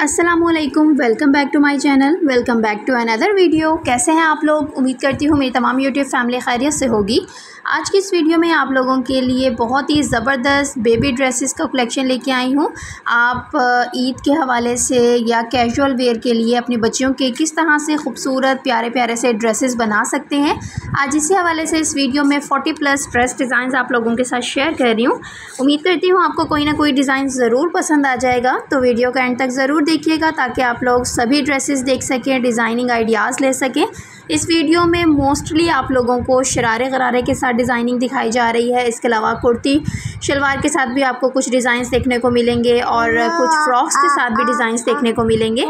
असलकुम welcome back to my channel welcome back to another video कैसे हैं आप लोग? उम्मीद करती हूँ मेरी तमाम यूट्यूब फैमिली खैरियत से होगी। आज की इस वीडियो में आप लोगों के लिए बहुत ही ज़बरदस्त बेबी ड्रेसेस का कलेक्शन लेके आई हूँ। आप ईद के हवाले से या कैजुअल वेयर के लिए अपनी बच्चियों के किस तरह से खूबसूरत प्यारे प्यारे से ड्रेसेस बना सकते हैं, आज इसी हवाले से इस वीडियो में फ़ोटी प्लस ड्रेस डिज़ाइन आप लोगों के साथ शेयर कर रही हूँ। उम्मीद करती हूँ आपको कोई ना कोई डिज़ाइन ज़रूर पसंद आ जाएगा। तो वीडियो का एंड तक ज़रूर देखिएगा ताकि आप लोग सभी ड्रेसेस देख सकें डिज़ाइनिंग आइडियाज़ ले सकें। इस वीडियो में मोस्टली आप लोगों को शरारे गरारे के साथ डिज़ाइनिंग दिखाई जा रही है। इसके अलावा कुर्ती शलवार के साथ भी आपको कुछ डिज़ाइंस देखने को मिलेंगे और कुछ फ्रॉक्स के साथ भी डिज़ाइंस देखने को मिलेंगे।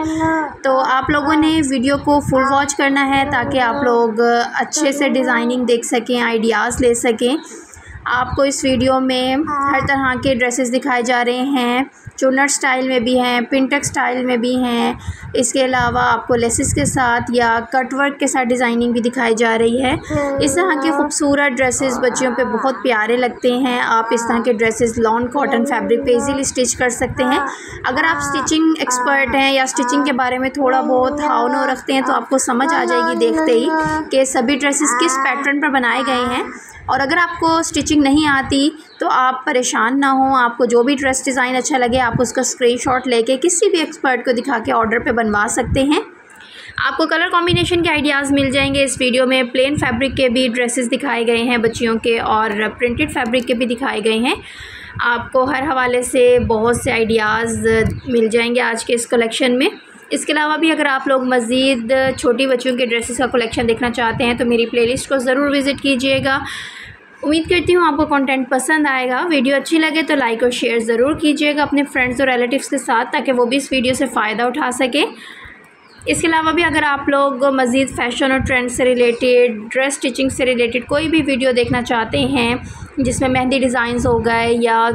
तो आप लोगों ने वीडियो को फुल वॉच करना है ताकि आप लोग अच्छे से डिज़ाइनिंग देख सकें आइडियाज़ ले सकें। आपको इस वीडियो में हर तरह के ड्रेसेस दिखाए जा रहे हैं। चुनर स्टाइल में भी हैं पिंटक स्टाइल में भी हैं। इसके अलावा आपको लेसिस के साथ या कट वर्क के साथ डिज़ाइनिंग भी दिखाई जा रही है। इस तरह के खूबसूरत ड्रेसेस बच्चियों पे बहुत प्यारे लगते हैं। आप इस तरह के ड्रेसेस लॉन कॉटन फैब्रिक पे इजीली स्टिच कर सकते हैं। अगर आप स्टिचिंग एक्सपर्ट हैं या स्टिचिंग के बारे में थोड़ा बहुत हाव रखते हैं तो आपको समझ आ जाएगी देखते ही कि सभी ड्रेसेस किस पैटर्न पर बनाए गए हैं। और अगर आपको स्टिचिंग नहीं आती तो आप परेशान ना हो, आपको जो भी ड्रेस डिज़ाइन अच्छा लगे, आप उसका स्क्रीनशॉट लेके किसी भी एक्सपर्ट को दिखा के ऑर्डर पे बनवा सकते हैं। आपको कलर कॉम्बिनेशन के आइडियाज़ मिल जाएँगे इस वीडियो में। प्लेन फैब्रिक के भी ड्रेसेस दिखाए गए हैं बच्चियों के और प्रिंटेड फैब्रिक के भी दिखाए गए हैं। आपको हर हवाले से बहुत से आइडियाज़ मिल जाएँगे आज के इस कलेक्शन में। इसके अलावा भी अगर आप लोग मज़ीद छोटी बच्चियों के ड्रेसेस का कलेक्शन देखना चाहते हैं तो मेरी प्लेलिस्ट को ज़रूर विज़िट कीजिएगा। उम्मीद करती हूँ आपको कंटेंट पसंद आएगा। वीडियो अच्छी लगे तो लाइक और शेयर ज़रूर कीजिएगा अपने फ्रेंड्स और रिलेटिव्स के साथ, ताकि वो भी इस वीडियो से फ़ायदा उठा सकें। इसके अलावा भी अगर आप लोग मज़ीद फ़ैशन और ट्रेंड से रिलेटेड ड्रेस स्टिचिंग से रिलेटेड कोई भी वीडियो देखना चाहते हैं जिसमें मेहंदी डिज़ाइंस हो गए या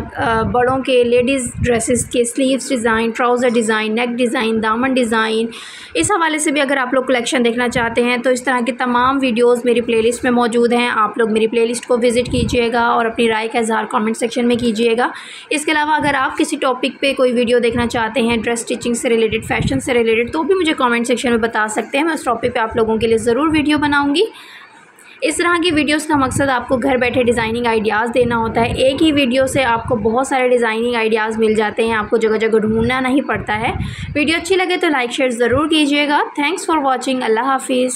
बड़ों के लेडीज़ ड्रेसेस के sleeves design, trouser design, neck design, दामन डिज़ाइन, इस हवाले से भी अगर आप लोग कलेक्शन देखना चाहते हैं तो इस तरह के तमाम वीडियोस मेरी प्लेलिस्ट में मौजूद हैं। आप लोग मेरी प्लेलिस्ट को विज़िट कीजिएगा और अपनी राय का इजहार कमेंट सेक्शन में कीजिएगा। इसके अलावा अगर आप किसी टॉपिक पे कोई वीडियो देखना चाहते हैं, ड्रेस स्टिचिंग से रिलेटेड, फ़ैशन से रिलेटेड तो भी मुझे कॉमेंट सेक्शन में बता सकते हैं। मैं उस टॉपिक पर आप लोगों के लिए ज़रूर वीडियो बनाऊँगी। इस तरह की वीडियोस का मकसद आपको घर बैठे डिज़ाइनिंग आइडियाज़ देना होता है। एक ही वीडियो से आपको बहुत सारे डिज़ाइनिंग आइडियाज़ मिल जाते हैं, आपको जगह जगह ढूंढना नहीं पड़ता है। वीडियो अच्छी लगे तो लाइक शेयर ज़रूर कीजिएगा। थैंक्स फॉर वॉचिंग अल्लाह हाफिज़।